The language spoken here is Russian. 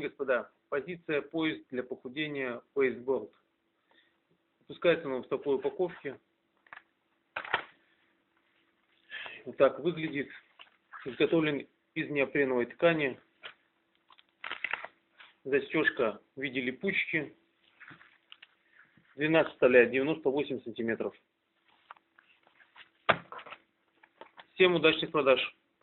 Господа, позиция поезд для похудения Paceboard. Выпускается он в такой упаковке. Вот так выглядит. Изготовлен из неопреновой ткани. Застежка в виде липучки. Длина составляет 98 сантиметров. Всем удачных продаж!